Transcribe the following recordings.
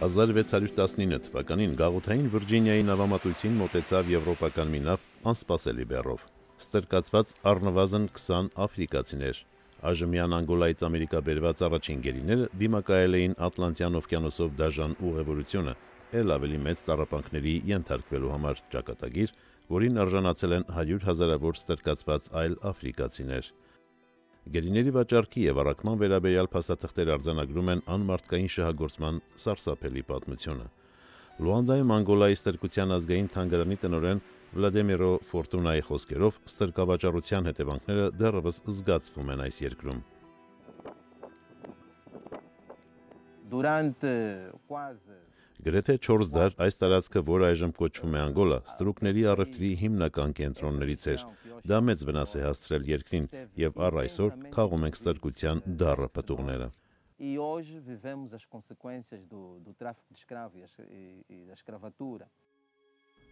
1619 թվականին գաղութային Վիրջինիայի նավամատույցին մոտեցավ եվրոպական մի նավ անսպասելի բեռով։ Ստրկացված առնվազն 20 աֆրիկացիներ։ Այժմյան Անգոլայից Ամերիկա բերված առաջին գերիները դիմակայել էին Ատլանտյան օվկիանոսով դաժան ուղևորությունը, ել ավելի մեծ տարապանքների ենթարկվելու համար ճակատագիր, որին արժանացել են 100 հազարավոր ստրկացված այլ աֆրիկացիներ։ Գերիների վաճառքի եւ առաքման վերաբերյալ փաստաթղթեր արձանագրում են անմարտկային շահագործման սարսափելի պատմությունը։ Լուանդայում Անգոլայի ստրկության ազգային թանգարանի տնօրեն Վլադիմիրո Ֆորտունայի խոսքերով ստրկավաճառության հետևանքները դեռևս զգացվում են այս երկրում։ Durante quase Գրեթե 4 դար այս տարածքը, որ այժմ կոչվում է Անգոլա, ստրուկների առևտրի հիմնական կենտրոններից էր։ Դա մեծ վնաս է հասցրել երկրին եւ առ այսօր խաղում ենք ստրկության դառը պատուղները։ E hoje vivemos as consequências do, do tráfico de escravos e da escravatura.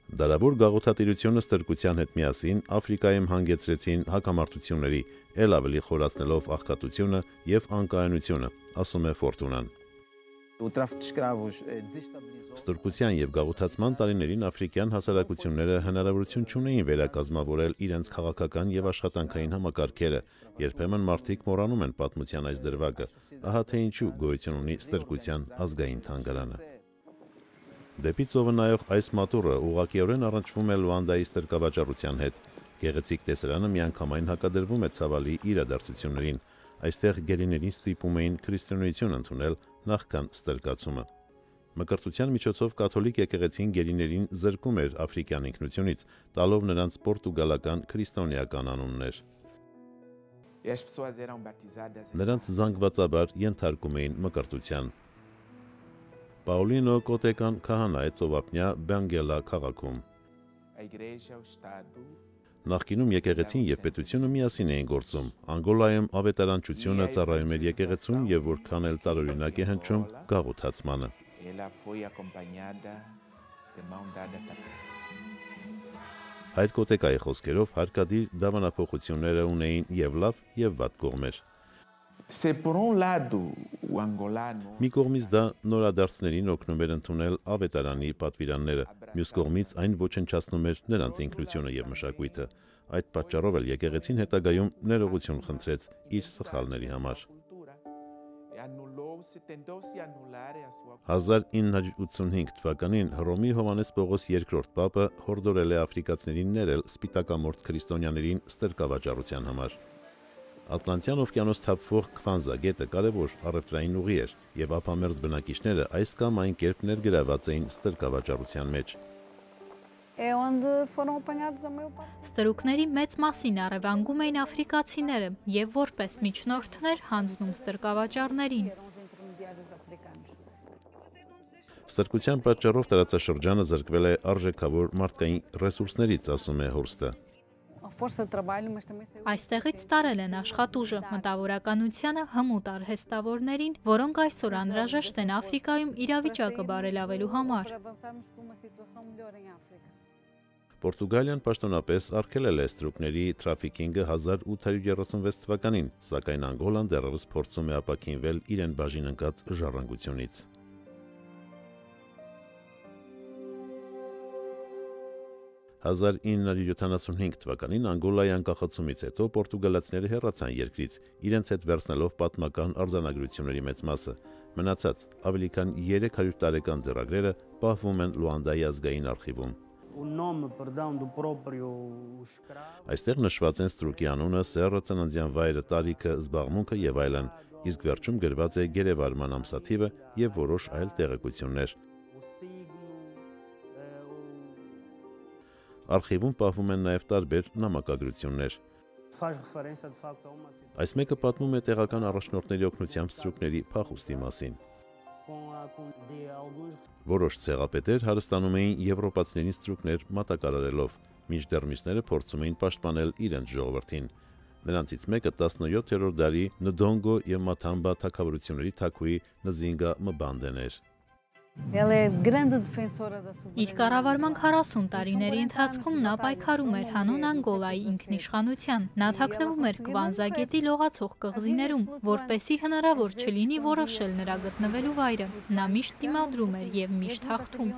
Դարավոր գաղութատիրությունը ստրկության հետ միասին Աֆրիկայում հանգեցրեցին հակամարտությունների, ել ավելի խորացնելով աղքատությունը եւ անկայունությունը, ասում է Ֆորտունան։ Ստրկության եւ գաղութացման տարիներին աֆրիկյան հասարակությունները հնարավորություն չունեին վերակազմավորել իրենց քաղաքական եւ աշխատանքային համակարգերը։ Երբեմն մարդիկ մոռանում են պատմության այս դրվագը։ Ահա թե ինչու գոյություն ունի ստրկության ազգային թանգարանը։ Դեպի ծովը նայող այս մատուրը ուղղակիորեն առնչվում է Լուանդայի ստրկավաճառության հետ։ Գեղեցիկ տեսարանը միանգամայն հակադրվում է ցավալի իրադարձություններին։ Այստեղ գերիներին ստիպում էին քրիստիանություն ընդունել նախքան ստրկացումը։ Մկրտության միջոցով կաթոլիկ եկեղեցին գերիներին զրկում էր աֆրիկյան ինքնությունից, տալով նրանց պորտուգալական քրիստոնեական անուններ։ Նրանց զանգվածաբար ենթարկում էին մկրտության։ Պաուլինո Կոտեկան քահանա է ծովափնյա Բանգելա քաղաքում։ Նախկինում եկեղեցին եւ պետությունը միասին էին գործում։ Անգոլայում ավետարանչությունը ծառայում էր եկեղեցուն եւ որքան էլ տարօրինակ է հնչում գաղութացմանը։. Հայր Կոտեկայի խոսքերով հարկադիր դավանափոխությունները ունեին եւ լավ եւ վատ կողմեր։ Se por um lado Մի կողմից դա նորադարձներին օգնում էր ընդունել ավետարանի պատվիրանները, մյուս կողմից այն ոչնչացնում էր նրանց ինքնությունը եւ մշակույթը։ Այդ պատճառով էլ եկեղեցին հետագայում ներողություն խնդրեց իր սխալների համար։ cultura e anulou-se, tentou-se anular a sua 1985 թվականին Հռոմի Հովանես Պողոս II Պապը հորդորել է աֆրիկացիներին ներել սպիտակամորթ քրիստոնյաներին ստրկավաճառության համար։ Ատլանտյան օվկիանոս թափվող Քվանզա գետը կարևոր առևտրային ուղի էր, եւ ափամերձ բնակիչները այս կամ այն կերպ ներգրաված էին ստրկավաճառության մեջ։. Ստրուկների մեծ մասին առևանգում էին աֆրիկացիները եւ որպես միջնորդներ հանձնում ստրկավաճառներին։. Ստրկության պատճառով տարածաշրջանը զրկվել է արժեքավոր մարդկային ռեսուրսներից, ասում է Հորստը։ Այստեղից տարել են աշխատուժը, մտավորականությանը հմուտ արհեստավորներին, որոնք այսօր անհրաժեշտ են Աֆրիկայում իրավիճակը բարելավելու համար։. Պորտուգալիան պաշտոնապես արգելել է ստրուկների թրաֆիքինգը 1836 թվականին, սակայն Անգոլան դեռևս փորձում է ապակինվել իրեն բաժին ընկած ժառանգությունից։ «1975 թվականին Անգոլայի անկախացումից հետո պորտուգալացիները հեռացան երկրից, իրենց հետ վերցնելով պատմական արձանագրությունների մեծ մասը։ Մնացած ավելի քան 300 տարեկան ձեռագրերը պահվում են Լուանդայի ազգային արխիվում։. Այստեղ նշված են ստրուկի անունը, սեռը, ծննդյան վայրը, տարիքը, զբաղմունքը եւ այլն։ Իսկ վերջում գրված է գերեվարման ամսաթիվը եւ որոշ այլ տեղեկություններ։ Արխիվում պահվում են նաեւ տարբեր նամակագրություններ։ Այս մեկը պատմում է տեղական առաջնորդների օգնությամբ ստրուկների փախուստի մասին։ Որոշ ցեղապետեր հարստանում էին եվրոպացիներին ստրուկներ մատակարարելով, մինչդեռ մյուսները փորձում էին պաշտպանել իրենց ժողովրդին։ Նրանցից մեկը 17-րդ դարի Նդոնգո եւ Մաթամբա թագավորությունների թագուհի Նզինգա Մբանդեն էր։ Իր կառավարման 40 տարիների ընթացքում նա պայքարում էր հանուն Անգոլայի ինքնիշխանության։ Նա թաքնվում էր Կվանզա գետի լողացող կղզիներում, որպեսի հնարավոր չլինի որոշել նրա գտնվելու վայրը։ Նա միշտ դիմադրում էր եւ միշտ հաղթում։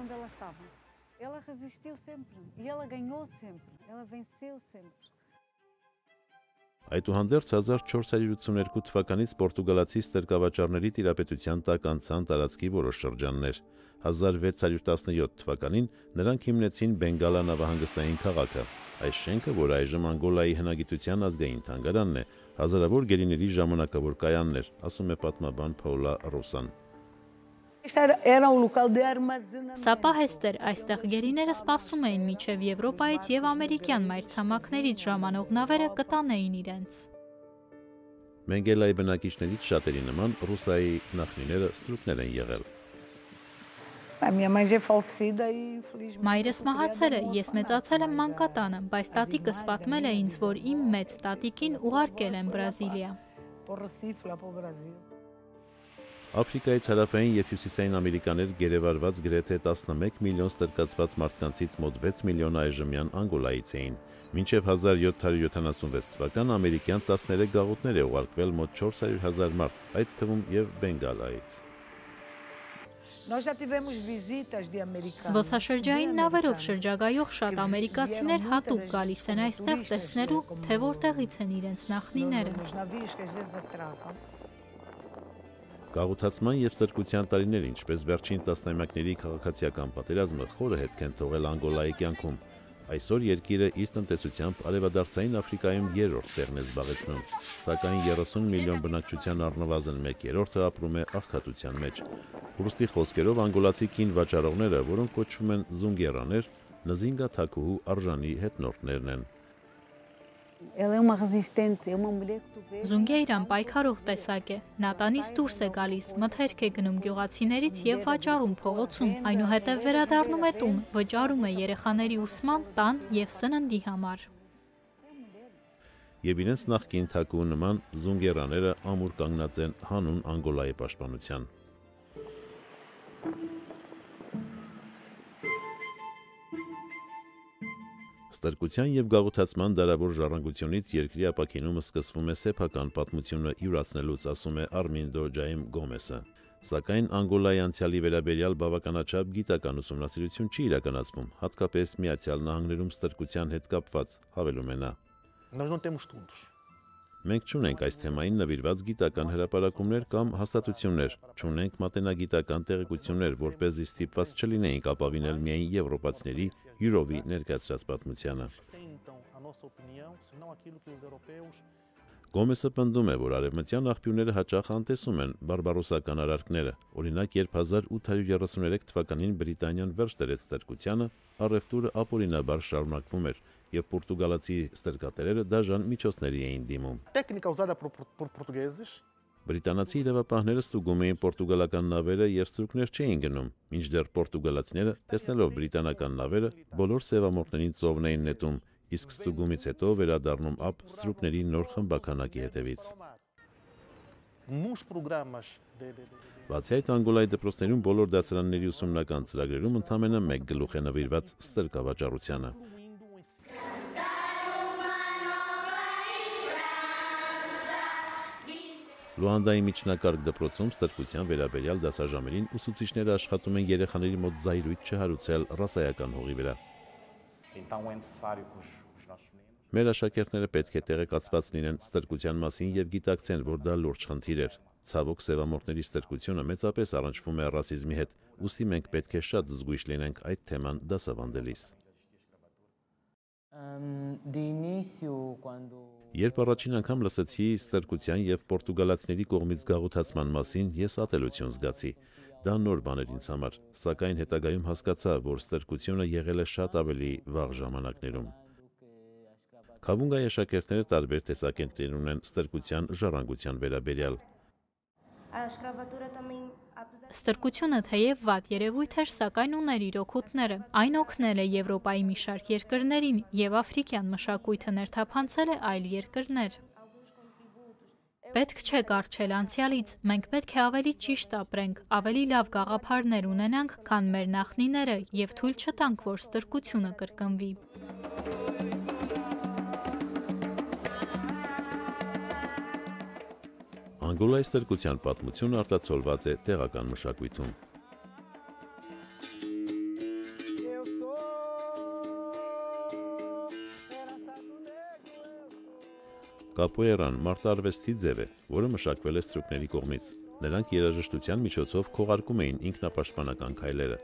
Ela resistiu sempre e ela ganhou sempre. Ela venceu sempre. Այդուհանդերձ 1482 թվականից Պորտուգալացի ստրկավաճառների տիրապետության տակ անցան տարածքի որոշ շրջաններ։ 1617 թվականին նրանք հիմնեցին Բենգալա նավահանգստային քաղաքը։ Այս շենքը, որ այժմ Անգոլայի հնագիտության ազգային թանգարանն է, հազարավոր գերիների ժամանակավոր կայանն էր, ասում է պատմաբան Փաուլա Ռոսան։ Սա պահեստ էր, այստեղ գերիները սպասում էին միջև Եվրոպայից եւ ամերիկյան մայրցամաքներից ժամանող նավերը կտանեին իրենց։ Մենգելայի բնակիչներից շատերի նման Ռուսայի նախնիները ստրուկներ են եղել։. Մայրս մահացել է, ես մեծացել եմ մանկատանը, բայց տատիկս պատմել է ինձ, որ իմ մեծ տատիկին ուղարկել են Բրազիլիա։ Por Recife, lá para o Brasil. Աֆրիկայից հարավային եւ հյուսիսային ամերիկաներ գերեվարված գրեթե 11 միլիոն ստրկացված մարդկանցից մոտ 6 միլիոն այժմյան Անգոլայից էին։ Մինչև 1776 թվական ամերիկյան 13 գաղութներ է ուղարկվել մոտ 400 հազար մարդ, այդ թվում եւ Բենգալայից։ Nós já tivemos visitas de americanos. Զբոսաշրջային նավերով շրջագայող շատ ամերիկացիներ հատուկ գալիս են այստեղ տեսնելու, թե որտեղից են իրենց նախնիները։ Գաղութացման եւ ստրկության տարիներ, ինչպես վերջին տասնամյակների քաղաքացիական պատերազմը խորը հետք են թողել Անգոլայի կյանքում։ Այսօր երկիրը իր տնտեսությամբ արևադարձային Աֆրիկայում երրորդ տեղն է զբաղեցնում, սակայն 30 միլիոն բնակչության առնվազն 1/3-ը ապրում է աղքատության մեջ։ Ռուստի խոսքերով անգոլացի կին վաճառողները, որոնք կոչվում են զունգերաներ, նզինգա թակուհու արժանի հետնորդներն են։ Զունգեյրան պայքարող տեսակ է։ Նա տանից դուրս է գալիս, մթերք է գնում գյուղացիներից եւ վաճառում փողոցում։ Այնուհետեւ վերադառնում է տուն, վճարում է երեխաների ուսման, տան եւ սննդի համար։ Եվ իրենց նախկին թակուհու նման զունգերաները ամուր կանգնած են հանուն Անգոլայի պաշտպանության։ Ստրկության եւ գաղութացման դարավոր ժառանգությունից երկրի ապակինումը սկսվում է սեփական պատմությունը յուրացնելուց, ասում է Արմինդո Ջայմ Գոմեսը։ Սակայն Անգոլայի անցյալի վերաբերյալ բավականաչափ գիտական ուսումնասիրություն չի իրականացվում, հատկապես Միացյալ Նահանգներում ստրկության հետ կապված, հավելում է նա։ Nós não temos estudos. Մենք չունենք այս թեմային նվիրված գիտական հրապարակումներ կամ հաստատություններ, չունենք մատենագիտական տեղեկություններ, որ เป զի ստիպված չլինեինք ապավինել միայն եվրոպացիների յուրովի ներկայացրած պատմությանը։ Գոմեսը պնդում է, որ արևմտյան աղբյուրները հաճախ անտեսում են բարբարոսական արարքները։ Օրինակ, երբ 1833 թվականին Բրիտանիան վերջ դրեց ստրկությանը, առևտուրը ապօրինաբար շարունակվում էր, եւ պորտուգալացի ստրկատերերը դաժան միջոցների էին դիմում։ por, por portugueses Բրիտանացի իրավապահները ստուգում էին պորտուգալական նավերը եւ ստրուկներ չէին գնում, մինչդեռ պորտուգալացիները, տեսնելով բրիտանական նավերը, բոլոր սևամորտներին ծովն էին նետում, իսկ ստուգումից հետո վերադառնում ապ ստրուկների նոր խմբականակի հետևից։ programas de, de, de, de Բացի այդ Անգոլայի դպրոցներում բոլոր դասարանների ուսումնական ծրագրերում ընդամենը մեկ գլուխ է նվիրված ստրկավաճառությանը։ Լուանդայի միջնակարգ դպրոցում ստրկության վերաբերյալ դասաժամերին ուսուցիչները աշխատում են երեխաների մոտ զայրույթ չհարուցել ռասայական հողի վրա։ Մեր աշակերտները պետք է տեղեկացված լինեն ստրկության մասին եւ գիտակցեն, որ դա լուրջ խնդիր է։ Ցավոք սևամորտների ստրկությունը մեծապես առնչվում է ռասիզմի հետ, ուստի մենք պետք է շատ զգույշ լինենք այդ թեման դասավանդելիս։ Երբ առաջին անգամ լսեցի ստրկության եւ պորտուգալացիների կողմից գաղութացման մասին, ես ատելություն զգացի։ Դա նոր բան էր ինձ համար, սակայն հետագայում հասկացա, որ ստրկությունը եղել է շատ ավելի վաղ ժամանակներում։ Խավունգայի աշակերտները տարբեր տեսակետներ ունեն ստրկության ժառանգության վերաբերյալ։ Ստրկությունը թեև վատ երևույթ էր, սակայն ուներ իր օգուտները։ Այն օգնել է Եվրոպայի մի շարք երկրներին եւ աֆրիկյան մշակույթը ներթափանցել է այլ երկրներ։ Պետք չէ կարճել անցյալից, մենք պետք է ավելի ճիշտ ապրենք, ավելի լավ գաղափարներ ունենանք, քան մեր նախնիները եւ թույլ չտանք, որ ստրկությունը կրկնվի։ Անգոլայի ստրկության պատմությունը արտացոլված է տեղական մշակույթում։ Կապոերան մարտարվեստի ձև է, որը մշակվել է ստրուկների կողմից։ Նրանք երաժշտության միջոցով քողարկում էին ինքնապաշտպանական քայլերը։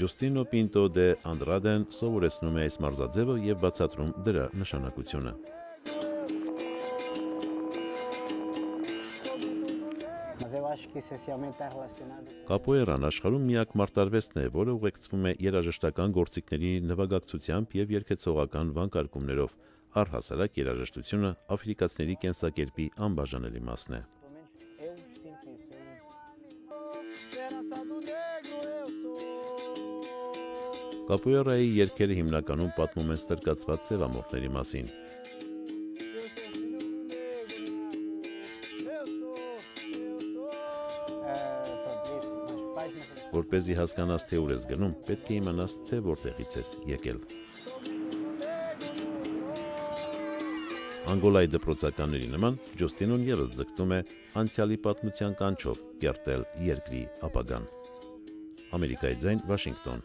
Ջուստինո Պինտո դե Անդրադեն սովորեցնում է այս մարզաձևը եւ բացատրում դրա նշանակությունը։ Կապոերան աշխարհում միակ մարտարվեստն է, որը ուղեկցվում է երաժշտական գործիքների նվագակցությամբ եւ երգեցողական վանկարկումներով։ Առհասարակ երաժշտությունը աֆրիկացիների կենսակերպի անբաժանելի մասն է։ Կապոերայի երգերը հիմնականում պատմում են ստրկացված ծևամորթների մասին։ Որ เป զի հասկանաս թե ուր ես գնում, պետք է իմանաս թե որտեղից ես եկել։ Անգոլայի դպրոցականների նման Ջոստինոն եւս ձգտում է անցյալի պատմության կանչով կերտել երկրի ապագան։ Ամերիկայի ձայն Վաշինգտոն